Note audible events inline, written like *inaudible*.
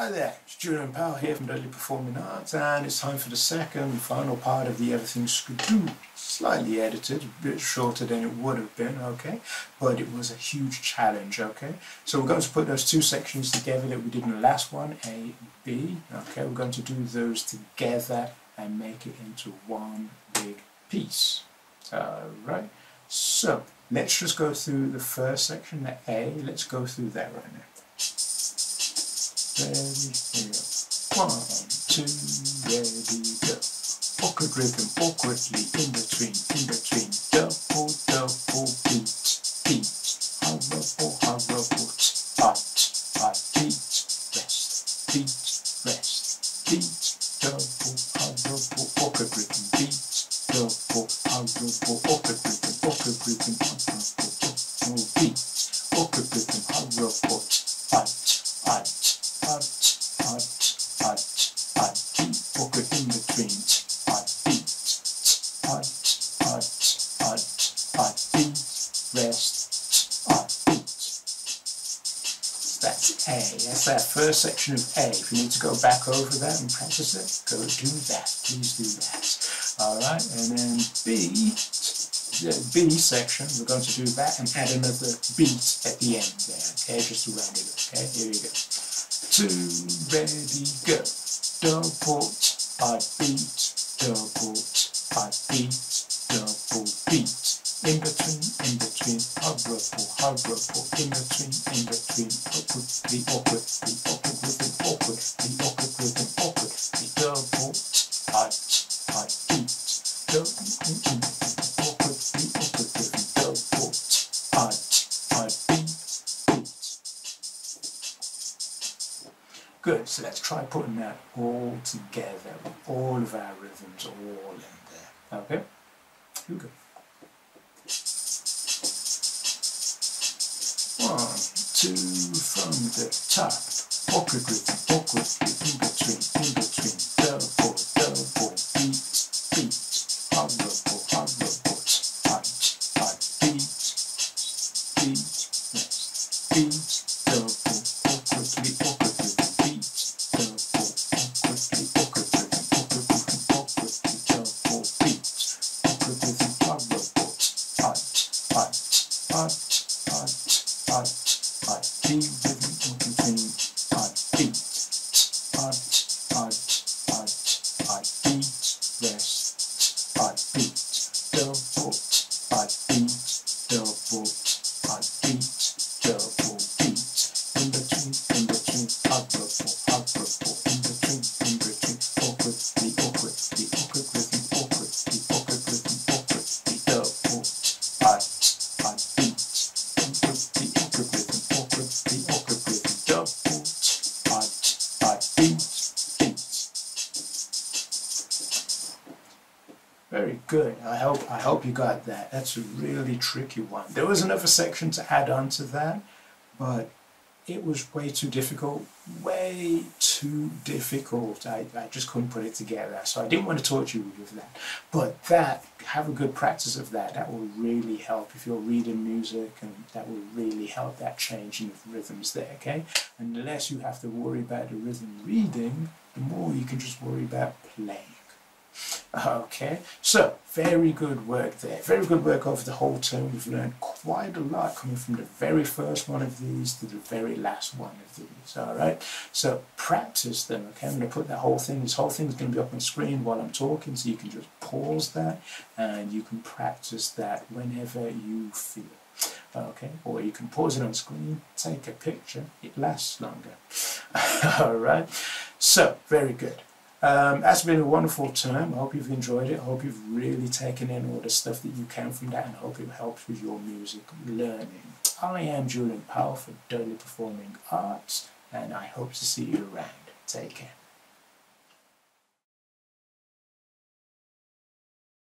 Hi there, it's Julian Powell here from Dudley Performing Arts and it's time for the second final part of the Everything Skidoo. Slightly edited, a bit shorter than it would have been, okay? But it was a huge challenge, okay? So we're going to put those two sections together that we did in the last one, A, B, okay? We're going to do those together and make it into one big piece. Alright, so let's just go through the first section, the A, let's go through that right now. Ready, here. One, two, ready, go. Awkward rhythm, awkwardly, in between, in between. Double, double beat, beat. Horrible, horrible, hot, hot, beat, rest, beat, rest, beat. Double, horrible, awkward rhythm, beat. Double, horrible, awkward rhythm, awkward rhythm, horrible, double beat. Awkward rhythm, horrible, that's that first section of A. If you need to go back over that and practice it, go do that, please do that. Alright, and then B, the B section, we're going to do that and add another beat at the end there, okay, just to round it up, okay, here we go two, ready, go. Double, I beat, double, I beat, double beat. In between, in between, horrible, horrible, in between, in between, awkward, the awkward, rhythm, awkward, the awkward rhythm, awkward, the double, I, I beat, double, awkward, the awkward rhythm, double, I, I beat, Good, so let's try putting that all together, all of our rhythms all in there. Okay? Here go. Top. Awkward rhythm, awkward in between, in between. Double, double, beat, beat. Horrible, horrible, hot, hot, beat, beat, next, beat, double, awkwardly, awkward rhythm, beat, double, awkwardly, awkward rhythm, awkward rhythm, awkwardly, double, beat, awkward rhythm, horrible, hot, hot, hot, hot, hot, hot, beat hot, beat, double, hot, beat, double, hot, beat, double, beat, in between, in between, horrible, horrible, Very good. I hope I hope you got that. That's a really tricky one. There was another section to add on to that, but it was way too difficult. Way too difficult. I, I just couldn't put it together. So I didn't want to torture you with that. But that, have a good practice of that. That will really help if you're reading music and that will really help that change in rhythms there, okay? And the less you have to worry about the rhythm reading, the more you can just worry about playing. Okay, so very good work there. Very good work over the whole term. We've learned quite a lot coming from the very first one of these to the very last one of these. All right, so practice them. Okay, I'm going to put that whole thing. This whole thing is going to be up on screen while I'm talking, so you can just pause that and you can practice that whenever you feel. Okay, or you can pause it on screen, take a picture. It lasts longer. *laughs* All right, so very good. Um, that's been a wonderful term. I hope you've enjoyed it. I hope you've really taken in all the stuff that you can from that and I hope it helps with your music learning. I am Julian Powell for Dudley Performing Arts and I hope to see you around. Take care.